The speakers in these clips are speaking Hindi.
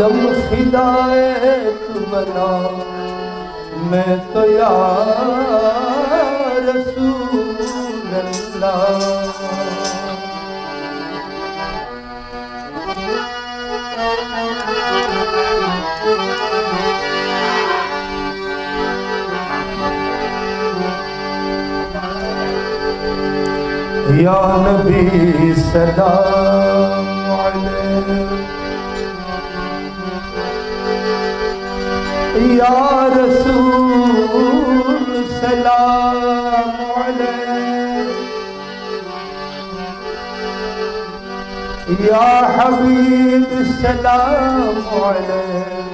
दिलम फिदाए बना मैं तो या रसूल अल्लाह या नबी अलैक या रसूल सलाम अलैक या हबीब सलाम अलैक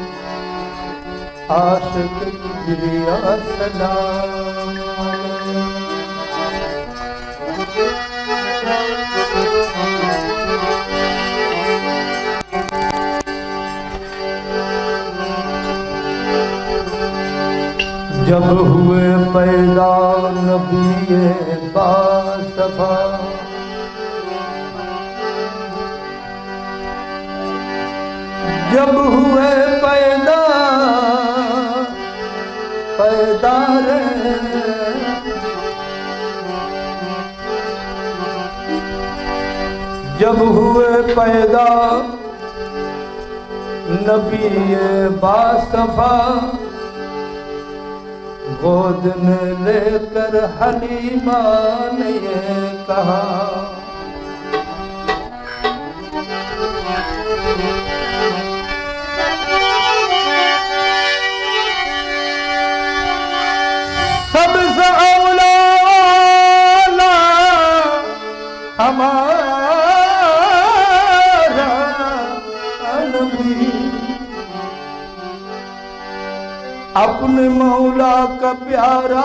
आशिक किबरिया सलाम जब हुए पैदा नबी बासफा। जब हुए पैदा पैदा रे। जब हुए पैदा, नबी बासफा। गोद में लेकर हलीमा ने ये कहा अपने मौला का प्यारा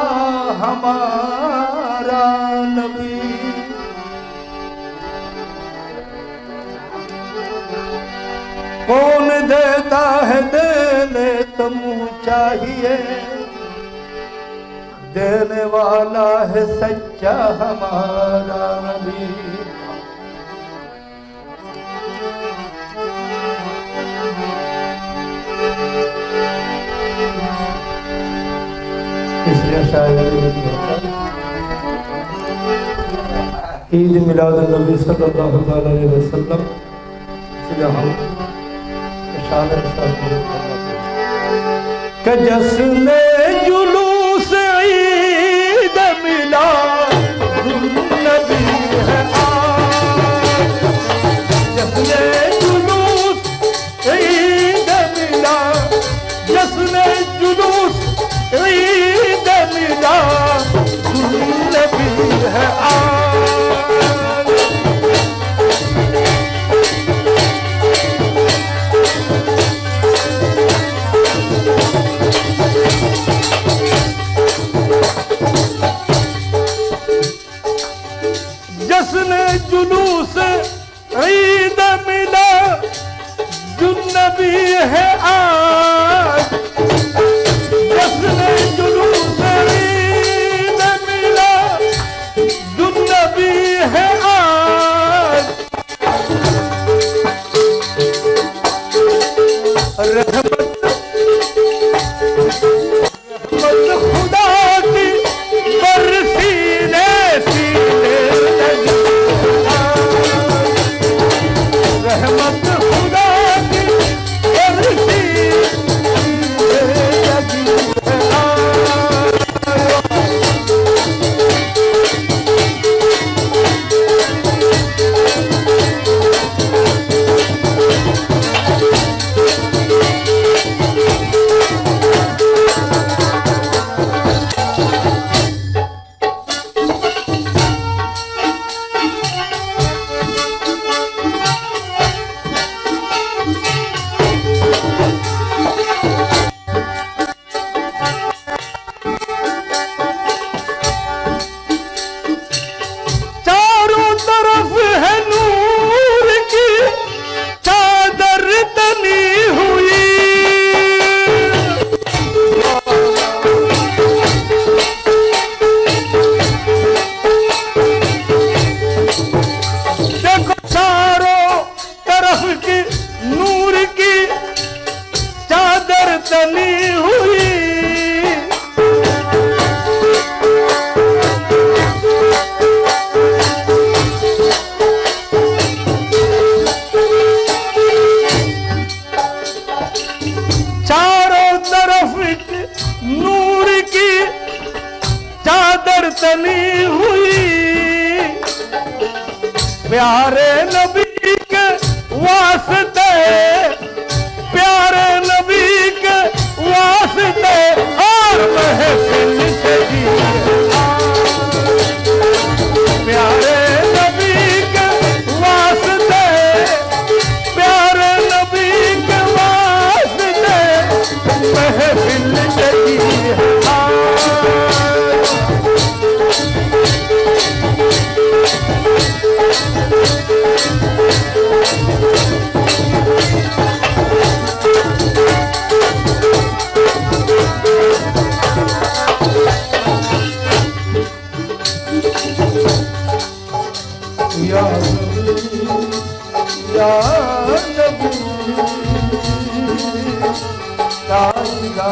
हमारा नबी। कौन देता है देने तुम चाहिए? देने वाला है सच्चा हमारा नबी। शायद ईद मिलाद नबी सल्लल्लाहु अलैहि वसल्लम। इसलिए हम शान के जश्न जुलूस ईद मिला जश्न जुलूस ईद मिला जुन्नबी है आज तनी हुई। प्यारे नबी के वास्ते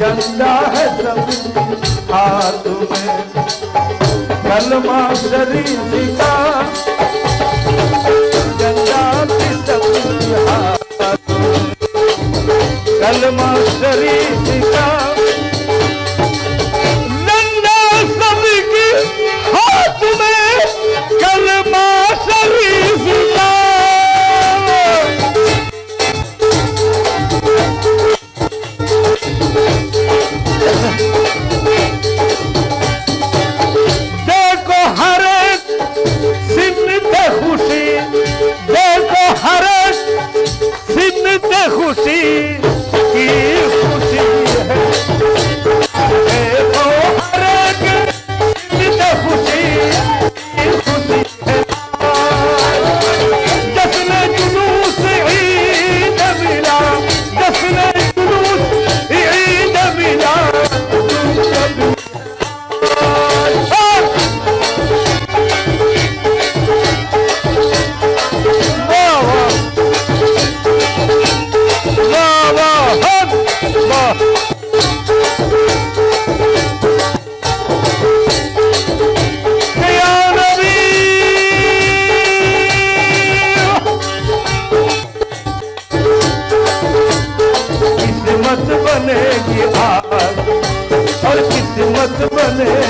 झंडा है सब हाथ में कलमा शरीर का झंडा भी सब हाथ कलमा शरीर 내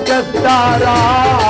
कश्तीफिकारा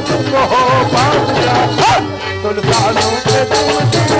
हाँ। तुम हो बाजा तुलसानों के तुम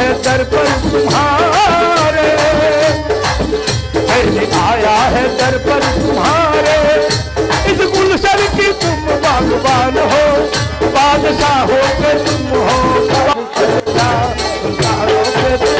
है दर पर तुम्हारे। पहले आया है दर पर तुम्हारे। इस गुलशन की तुम बागवान हो, बादशाह हो के तुम हो। बादशाह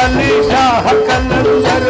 अली छा कल चर्